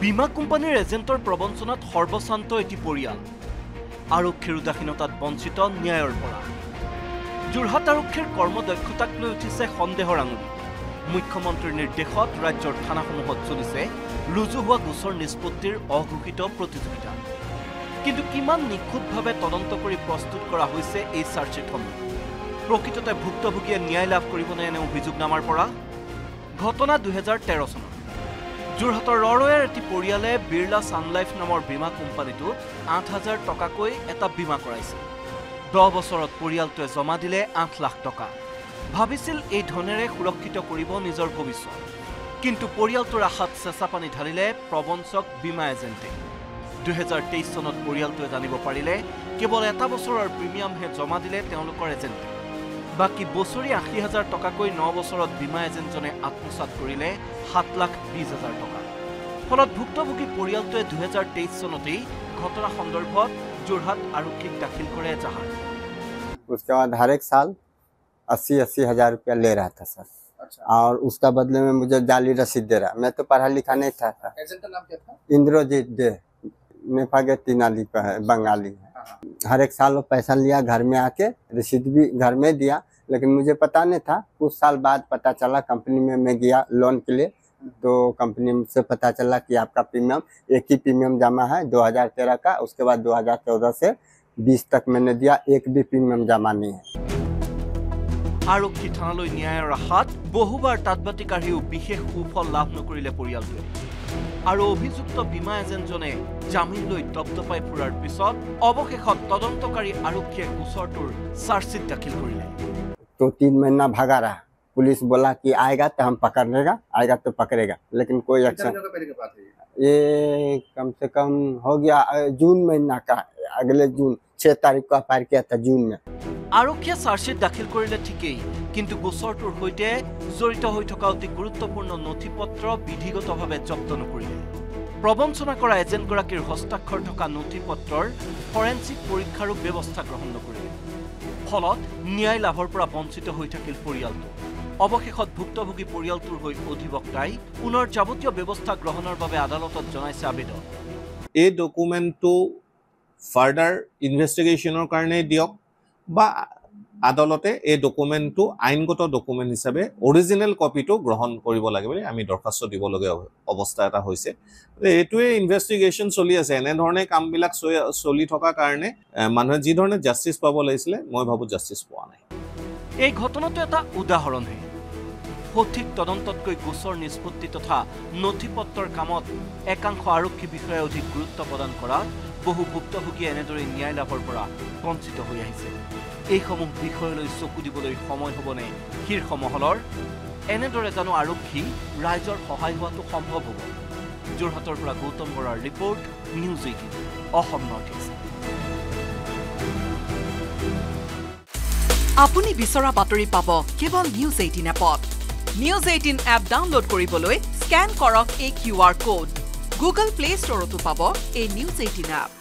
বীমা কোম্পানীৰ এজেণ্টৰ প্ৰবঞ্চনাত সৰ্বশান্ত এটি পৰিয়াল। আৰক্ষীৰ উদাসীনতাত বঞ্চিত ন্যায়ৰ পৰা। যোৰহাট আৰক্ষীৰ কৰ্মদক্ষতাক লৈ উঠিছে সন্দেহৰ আঙুলি। মুখ্যমন্ত্ৰীৰ নিৰ্দেশত ৰাজ্যৰ থানাসমূহত চলিছে ৰুজু হোৱা গোচৰ নিষ্পত্তিৰ অঘোষিত প্ৰতিযোগিতা। কিন্তু কিমান নিখুঁতভাৱে তদন্ত কৰি প্ৰস্তুত কৰা হৈছে এই চাৰ্জশ্বিটসমূহ? প্ৰকৃততে ভুক্তভোগীয়ে ন্যায় লাভ কৰিবনে এনে অভিযোগনামাৰ পৰা? ঘটনা দুহেজাৰ তেৰ চনত। যোৰহাটৰ ৰৰৈয়াৰ এটি পৰিয়ালে বিৰলা ছানলাইফ নামৰ বীমা কোম্পানীটোত আঠ হাজাৰ টকাকৈ এটা বীমা কৰাইছিল দহ বছৰত পৰিয়ালটোৱে জমা দিলে আঠ লাখ টকা। ভাবিছিল এই ধনেৰে সুৰক্ষিত কৰিব নিজৰ ভৱিষ্যত। কিন্তু পৰিয়ালটোৰ আশাত চেঁচা পানী ঢালিলে প্ৰবঞ্চক বীমা এজেণ্টে। দুহেজাৰ তেইছ চনত পৰিয়ালটোৱে জানিব পাৰিলে কেৱল এটা বছৰৰ প্ৰিমিয়ামহে জমা দিলে তেওঁলোকৰ এজেণ্টে। বাকী বছৰি আশী হাজাৰ টকাকৈ ন বছৰত বীমা এজেণ্টজনে আত্মসাত কৰিলে সাত লাখ বিছ হাজাৰ টকা ফলত ভুক্তভোগী পৰিয়ালটোৱে দুহেজাৰ তেইছ চনতেই ঘটনা সন্দৰ্ভত যোৰহাট আৰক্ষীক দাখিল কৰে এজাহাৰ उसके बाद हर एक साल अस्सी अस्सी हजार रुपया ले रहा था सर अच्छा और उसका बदले में मुझे जाली रसीद दे रहा मैं तो पढ़ा लिखा नहीं था सर एजेंट का नाम क्या था इंद्रजीत दे नेफा के तीनाली का है बंगाली है हाँ, हाँ। हर एक साल वो पैसा लिया घर में आके रसीद भी घर में दिया लेकिन मुझे पता नहीं था कुछ साल बाद पता चला कंपनी में मैं गया लोन के लिए तो कंपनी से पता चला कि आपका प्रीमियम एक ही प्रीमियम जमा है 2013 का उसके बाद 2014 से 20 तक मैंने दिया एक भी प्रीमियम जमा नहीं है আৰক্ষী থানালৈ ন্যায়ৰ আশাত বহুবাৰ তাঁতবাতি কাঢ়িও বিশেষ সুফল লাভ নকৰিলে পৰিয়ালটোৱে আৰু অভিযুক্ত বীমা এজেণ্টজনে জামিন লৈ দপদপাই ফুৰাৰ পিছত অৱশেষত তদন্তকাৰী আৰক্ষীয়ে গোচৰটোৰ চাৰ্জশ্বিট দাখিল কৰিলে तो तीन महीना भगा रहा पुलिस बोला कि आएगा तो हम पकड़ेगा आएगा तो पकड़ेगा लेकिन कोई कितने एक्शन दिनों का पहले की बात है ये ये कम से कम हो गया अ, जून महीना का अगले जून छह तारीख को अपार किया था जून में আৰক্ষীয়ে চাৰ্জশ্বিট দাখিল কৰিলে ঠিকেই কিন্তু গোচৰটোৰ সৈতে জড়িত হৈ থকা অতি গুৰুত্বপূৰ্ণ নথি পত্ৰ বিধিগতভাৱে জব্দ নকৰিলে প্ৰবঞ্চনা কৰা এজেণ্টগৰাকীৰ হস্তাক্ষৰ থকা নথি পত্ৰৰ ফৰেঞ্চিক পৰীক্ষাৰো ব্যৱস্থা গ্ৰহণ নকৰিলে। ফলত ন্যায় লাভৰ পৰা বঞ্চিত হৈ থাকিল পৰিয়ালটো। অৱশেষত ভুক্তভোগী পৰিয়ালটোৰ হৈ অধিবক্তাই পুনৰ যাৱতীয় ব্যৱস্থা গ্ৰহণৰ বাবে আদালতত জনাইছে আবেদন। এই ডকুমেণ্টটো ফাৰ্ডাৰ ইনভেষ্টিগেশ্যনৰ কাৰণে দিয়ক বা আদালতে এই ডকুমেণ্টটো আইনগত ডকুমেণ্ট হিচাপে অৰিজিনেল কপিটো গ্ৰহণ কৰিব লাগে বুলি আমি দৰখাস্ত দিবলগীয়া অৱস্থা এটা হৈছে। এইটোৱে ইনভেষ্টিগেশ্যন চলি আছে। এনেধৰণে কামবিলাক চলি- চলি থকা কাৰণে মানুহে যি ধৰণে জাষ্টিচ পাব লাগিছিলে মই ভাবোঁ জাষ্টিচ পোৱা নাই। এই ঘটনাটো এটা উদাহৰণহে সঠিক তদন্ততকৈ গোচৰ নিষ্পত্তি তথা নথি পত্ৰৰ কামত একাংশ আৰক্ষী বিষয়াই অধিক গুৰুত্ব প্ৰদান কৰাত বহু ভুক্তভোগীয়ে এনেদৰে ন্যায় লাভৰ পৰা বঞ্চিত হৈ আহিছে। এইসমূহ বিষয়লৈ চকু দিবলৈ সময় হ'বনে শীৰ্ষ মহলৰ এনেদৰে জানো আৰক্ষী ৰাইজৰ সহায় হোৱাটো সম্ভৱ হ'ব। যোৰহাটৰ পৰা গৌতম বৰাৰ report news eighteen Assam north east. আপুনি বিচৰা বাতৰি পাব কেৱল নিউজ এইটিন এপত। নিউজ এইটিন এপ ডাউনলোড কৰিবলৈ স্কেন কৰক এই Q R code. Google Play ষ্টৰতো পাব এই নিউজ এইটিন এপ।